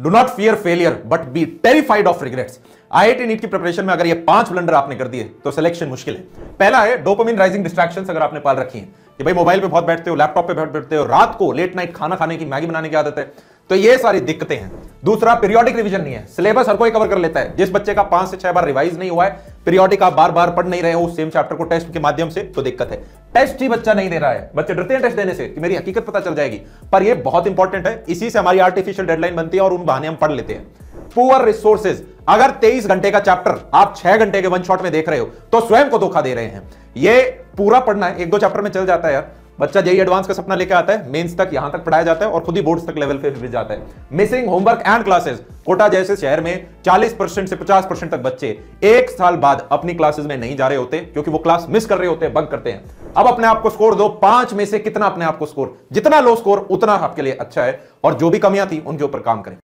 Do not fear failure but be terrified of regrets IIT NEET की preparation में अगर ये पाँच ब्लंडर आपने कर दिए तो सिलेक्शन मुश्किल है। पहला है डोपामिन राइजिंग डिस्ट्रैक्शन अगर आपने पाल रखी है, कि भाई मोबाइल पे बहुत बैठते हो लैपटॉप पे बहुत बैठते हो, रात को लेट नाइट खाना खाने की मैगी बनाने की आदत है तो ये सारी दिक्कतें हैं। दूसरा पीरियोडिक रिवीजन नहीं है। सिलेबस हर कोई कवर कर लेता है। जिस बच्चे का पाँच से छह बार रिवाइज नहीं हुआ है पीरियोडिक आप बार बार पढ़ नहीं रहे हो उस सेम चैप्टर को टेस्ट के माध्यम से तो दिक्कत है। टेस्ट ही बच्चा नहीं दे रहा है। बच्चे डरते हैं टेस्ट देने से कि मेरी हकीकत पता चल जाएगी। पर ये बहुत इंपॉर्टेंट है। इसी से हमारी आर्टिफिशियल डेडलाइन बनती है और उन बहाने हम पढ़ लेते हैं। पुअर रिसोर्सेज अगर 23 घंटे का चैप्टर आप 6 घंटे के वन शॉट में देख रहे हो तो स्वयं को धोखा दे रहे हैं। ये पूरा पढ़ना है। एक दो चैप्टर में चल जाता है यार। बच्चा जेई एडवांस का सपना लेकर आता है मेंस तक, यहाँ तक पढ़ाया जाता है और खुद ही बोर्ड्स तक लेवल पे भी जाता है। Missing homework and classes Kota जैसे शहर में 40 परसेंट से 50 परसेंट तक बच्चे एक साल बाद अपनी क्लासेस में नहीं जा रहे होते, क्योंकि वो क्लास मिस कर रहे होते हैं बंक करते हैं। अब अपने आप को स्कोर दो, पाँच में से कितना अपने आप को स्कोर जितना लो स्कोर उतना आपके लिए अच्छा है, और जो भी कमियाँ थी, उनके ऊपर काम करें।